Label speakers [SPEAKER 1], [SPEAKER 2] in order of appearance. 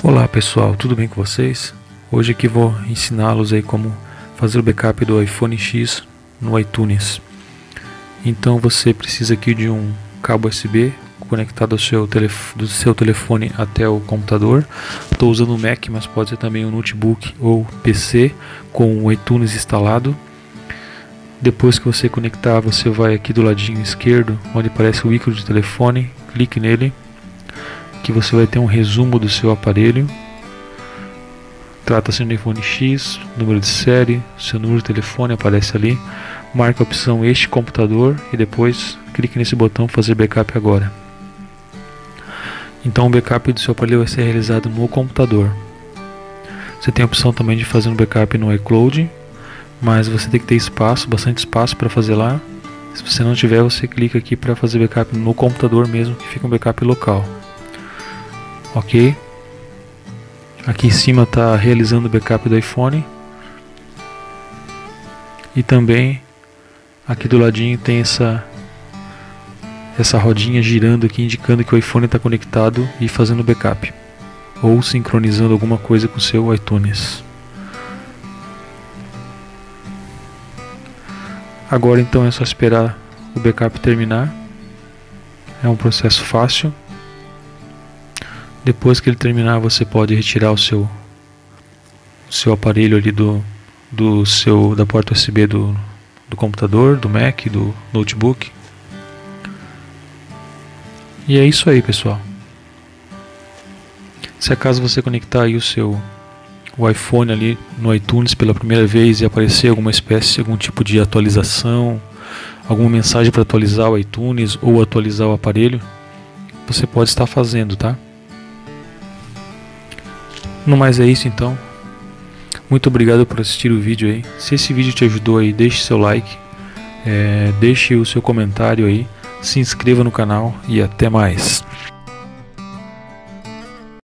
[SPEAKER 1] Olá pessoal, tudo bem com vocês? Hoje aqui vou ensiná-los aí como fazer o backup do iPhone X no iTunes. Então você precisa aqui de um cabo USB conectado ao seu do seu telefone até o computador. Estou usando o Mac, mas pode ser também um notebook ou PC com o iTunes instalado. Depois que você conectar, você vai aqui do ladinho esquerdo, onde aparece o ícone de telefone, clique nele Aqui você vai ter um resumo do seu aparelho. Trata-se um iPhone X, número de série, seu número de telefone aparece ali. Marque a opção Este computador e depois clique nesse botão Fazer backup agora. Então o backup do seu aparelho vai ser realizado no computador. Você tem a opção também de fazer um backup no iCloud, mas você tem que ter espaço, bastante espaço para fazer lá. Se você não tiver, você clica aqui para fazer backup no computador mesmo, que fica um backup local ok? Aqui em cima está realizando o backup do iPhone e também aqui do ladinho tem essa essa rodinha girando aqui indicando que o iPhone está conectado e fazendo backup ou sincronizando alguma coisa com o seu iTunes. Agora então é só esperar o backup terminar. É um processo fácil. Depois que ele terminar, você pode retirar o seu seu aparelho ali do, do seu da porta USB do, do computador, do Mac, do notebook. E é isso aí, pessoal. Se acaso você conectar aí o seu o iPhone ali no iTunes pela primeira vez e aparecer alguma espécie, algum tipo de atualização, alguma mensagem para atualizar o iTunes ou atualizar o aparelho, você pode estar fazendo, tá? No mais é isso então. Muito obrigado por assistir o vídeo aí. Se esse vídeo te ajudou aí, deixe seu like, é, deixe o seu comentário aí, se inscreva no canal e até mais.